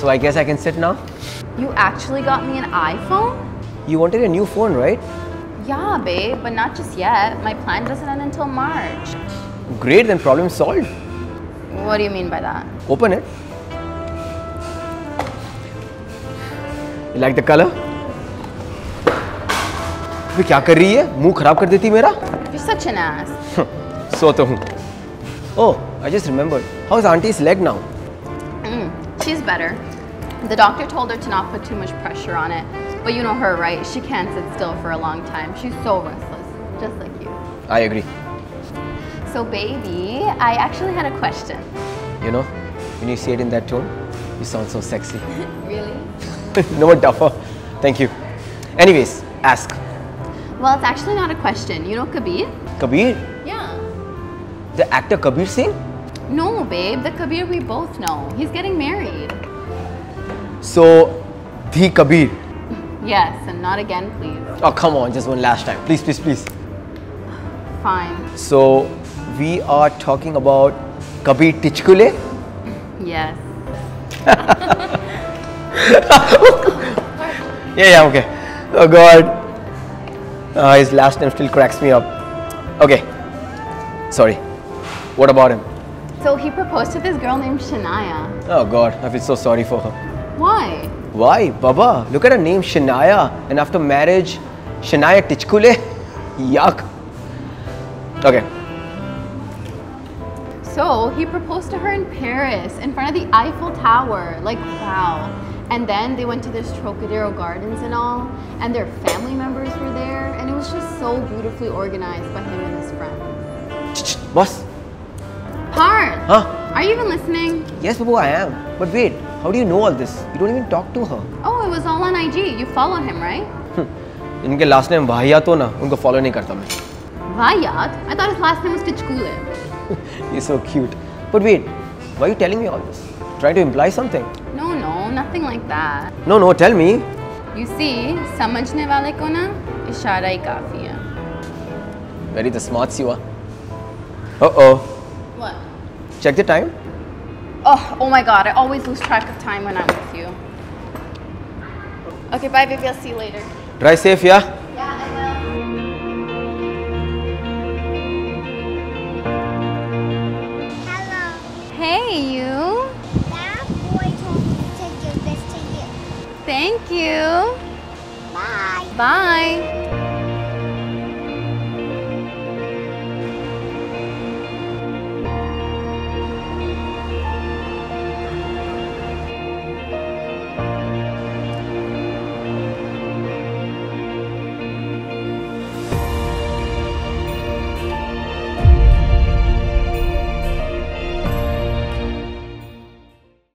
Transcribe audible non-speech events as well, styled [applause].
So I guess I can sit now. You actually got me an iPhone? You wanted a new phone, right? Yeah, babe, but not just yet. My plan doesn't end until March. Great, then problem solved. What do you mean by that? Open it. You like the color? अभी क्या कर रही है मुंह खराब कर देती मेरा You're such an ass. [laughs] सो तो हूँ Oh, I just remembered. How's auntie's leg now? Mm, she's better. The doctor told her to not put too much pressure on it. But you know her, right? She can't sit still for a long time. She's so restless, just like you. I agree. So, baby, I actually had a question. You know, when you say it in that tone, you sound so sexy. [laughs] [laughs] Really? no more duffer. Thank you. Anyways, ask. Well, it's actually not a question. You know Kabir? Kabir? Yeah. The actor Kabir Singh? No, babe. The Kabir we both know. He's getting married. So, the Kabir. Yes, and not again, please. Oh, come on, just one last time. Please, please, please. Fine. So, we are talking about Kabir Tichkule. Yes. [laughs] Yeah, yeah, okay. Oh God. Uh, his last name still cracks me up. Okay. Sorry. What about him? So he proposed to this girl named Shania. Oh God, I feel so sorry for her. Why? Why? Baba, look at her name, Shania. And after marriage, Shania Tichkule. Yuck. Okay. So he proposed to her in Paris in front of the Eiffel Tower. Like, wow. And then they went to this Trocadero Gardens and all, and their family members were there, and it was just so beautifully organized by him and his friends. Boss. Parth! Huh? Are you even listening? Yes, Babu, I am. But wait, how do you know all this? You don't even talk to her. Oh, it was all on IG. You follow him, right? इनके last name Yahya तो ना उनको follow नहीं करता मैं Vayat? I thought his last name was Tichkule. You're so cute. But wait, why are you telling me all this? Trying to imply something? No, no, nothing like that. No, no, tell me. You see, समझने वाले को ना इशारा ही काफी है. Very the smart you are. Uh-oh. What? Check the time. Oh, oh my god, I always lose track of time when I'm with you. Okay, bye baby, I'll see you later. Drive safe, yeah? Yeah, I will. Hello. Hey, you. That boy told me to give this to you. Thank you. Bye. Bye.